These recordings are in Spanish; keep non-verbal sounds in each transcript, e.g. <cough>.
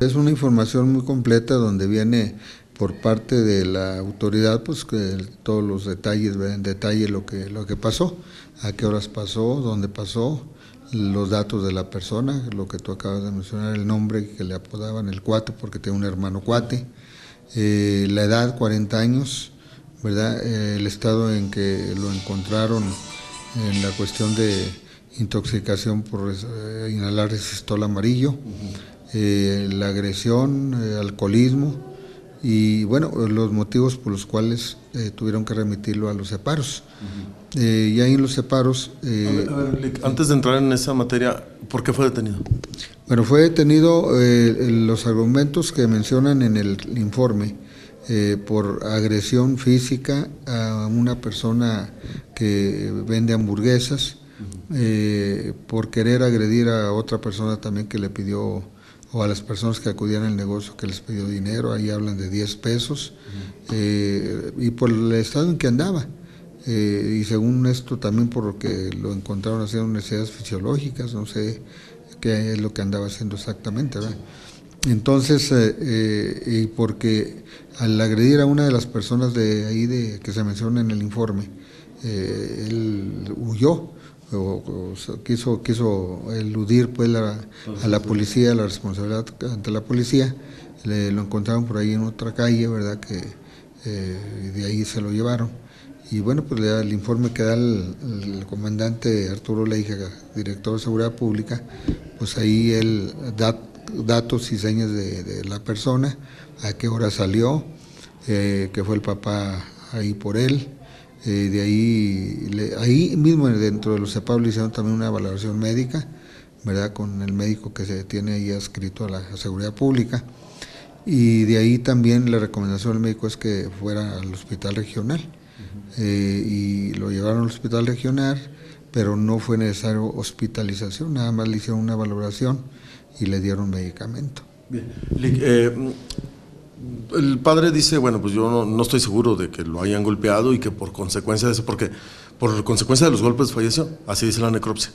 Es una información muy completa donde viene por parte de la autoridad, pues que todos los detalles, en detalle lo que, lo que pasó, a qué horas pasó, dónde pasó, los datos de la persona, lo que tú acabas de mencionar, el nombre que le apodaban el cuate, porque tiene un hermano cuate, eh, la edad, 40 años, ¿verdad? Eh, el estado en que lo encontraron en la cuestión de intoxicación por eh, inhalar resistol amarillo, la agresión, alcoholismo, y bueno, los motivos por los cuales eh, tuvieron que remitirlo a los separos. Eh, y ahí en los separos... Eh, antes de entrar en esa materia, ¿por qué fue detenido? Bueno, fue detenido los argumentos que mencionan en el informe por agresión física a una persona que vende hamburguesas, por querer agredir a otra persona también que le pidió o a las personas que acudían al negocio que les pidió dinero, ahí hablan de 10 pesos, eh, y por el estado en que andaba. Eh, y según esto también por lo que lo encontraron haciendo necesidades fisiológicas, no sé qué es lo que andaba haciendo exactamente. ¿verdad? Entonces, eh, y porque al agredir a una de las personas de ahí de, que se menciona en el informe, él huyó o, quiso, quiso eludir pues a la policía, la responsabilidad ante la policía, le, lo encontraron por ahí en otra calle, ¿verdad? Que eh, de ahí se lo llevaron. Y bueno, pues el informe que da el, comandante Arturo Leija, director de Seguridad Pública, pues ahí él da datos y señas de, la persona, a qué hora salió, eh, que fue el papá ahí por él, eh, de ahí, ahí mismo dentro de los CEPAB le hicieron también una valoración médica, ¿verdad? Con el médico que se tiene ahí adscrito a la seguridad pública. Y de ahí también la recomendación del médico es que fuera al hospital regional. Eh, y lo llevaron al hospital regional, pero no fue necesario hospitalización, nada más le hicieron una valoración y le dieron medicamento. Bien. Eh, el padre dice, bueno, pues yo no, estoy seguro de que lo hayan golpeado y que por consecuencia de eso, porque por consecuencia de los golpes falleció, así dice la necropsia.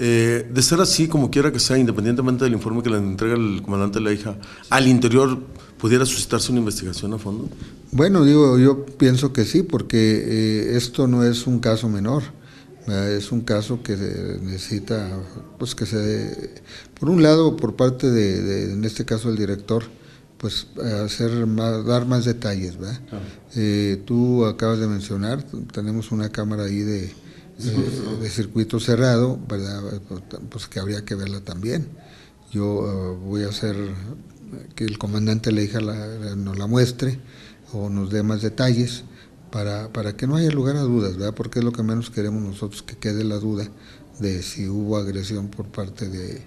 Eh, de ser así, como quiera que sea, independientemente del informe que le entrega el comandante la hija, al interior pudiera suscitarse una investigación a fondo. Bueno, digo, yo pienso que sí, porque eh, esto no es un caso menor. Es un caso que necesita, pues que se, por un lado, por parte de, en este caso, el director, pues hacer más, dar más detalles, ¿verdad? Eh, tú acabas de mencionar, tenemos una cámara ahí de, eh, <laughs> de circuito cerrado, ¿verdad? Pues que habría que verla también. Yo eh, voy a hacer que el comandante le hija la, nos la muestre o nos dé más detalles para, para que no haya lugar a dudas, ¿verdad? Porque es lo que menos queremos nosotros, que quede la duda de si hubo agresión por parte de,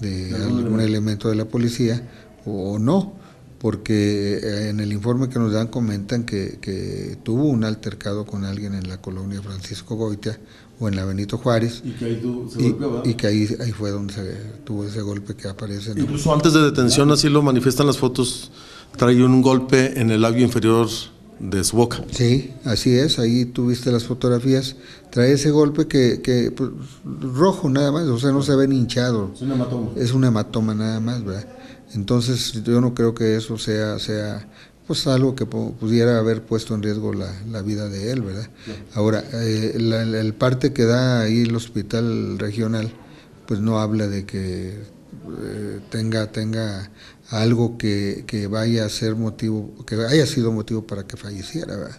de algún elemento de la policía o no porque eh, en el informe que nos dan comentan que, tuvo un altercado con alguien en la colonia Francisco Goitia o en la Benito Juárez. Y que ahí se y, que ahí, fue donde se tuvo ese golpe que aparece. Incluso antes de detención, así lo manifiestan las fotos, trae un golpe en el labio inferior de su boca. Sí, así es, ahí tuviste las fotografías, trae ese golpe que, que pues, rojo nada más, o sea, no se ve hinchado. Es un hematoma. Es un hematoma nada más, ¿verdad? Entonces yo no creo que eso sea, sea pues algo que pudiera haber puesto en riesgo la, vida de él, ¿verdad? Ahora, eh, el parte que da ahí el hospital regional, pues no habla de que eh, tenga, tenga algo que, vaya a ser motivo, que haya sido motivo para que falleciera, ¿verdad?